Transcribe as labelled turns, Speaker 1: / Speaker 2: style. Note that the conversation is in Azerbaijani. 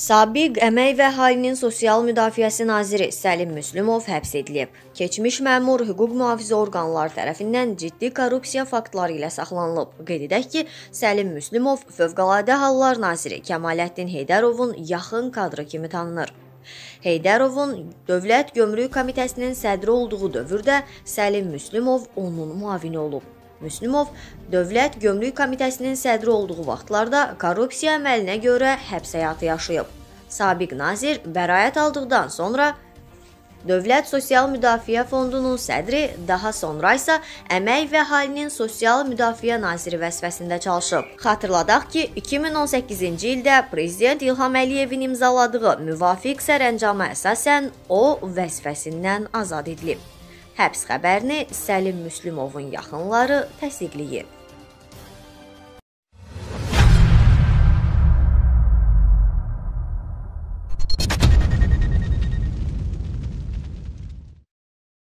Speaker 1: Sabiq Əmək və Əhalinin Sosial Müdafiəsi naziri Səlim Müslümov həbs edilib. Keçmiş məmur hüquq mühafizə orqanları tərəfindən ciddi korrupsiya faktları ilə saxlanılıb. Qeyd edək ki, Səlim Müslümov Fövqəladə Hallar naziri Kəmaləddin Heydərovun yaxın kadrı kimi tanınır. Heydərovun Dövlət Gömrük Komitəsinin sədri olduğu dövrdə Səlim Müslümov onun müavini olub. Müslümov Dövlət Gömrük Komitəsinin sədri olduğu vaxtlarda korrupsiya əməlinə görə həbs həyatı yaşayıb. Sabiq nazir bəraət aldıqdan sonra Dövlət Sosial Müdafiə Fondunun sədri, daha sonra isə Əmək və Əhalinin Sosial Müdafiə naziri vəzifəsində çalışıb. Xatırladaq ki, 2018-ci ildə prezident İlham Əliyevin imzaladığı müvafiq sərəncama əsasən o vəzifəsindən azad edilib. Həbs xəbərini Səlim Müslümovun yaxınları təsdiqləyib.